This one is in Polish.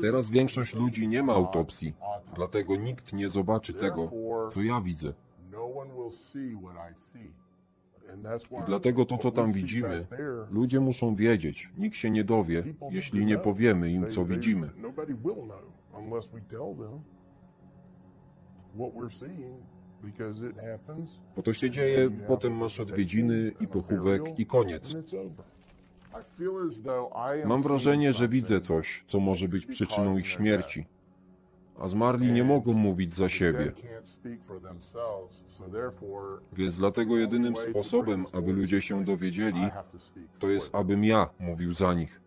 Teraz większość ludzi nie ma autopsji, dlatego nikt nie zobaczy tego, co ja widzę. I dlatego to, co tam widzimy, ludzie muszą wiedzieć. Nikt się nie dowie, jeśli nie powiemy im, co widzimy. Bo to się dzieje, potem masz odwiedziny i pochówek i koniec. Mam wrażenie, że widzę coś, co może być przyczyną ich śmierci. A zmarli nie mogą mówić za siebie. Więc dlatego jedynym sposobem, aby ludzie się dowiedzieli, to jest abym ja mówił za nich.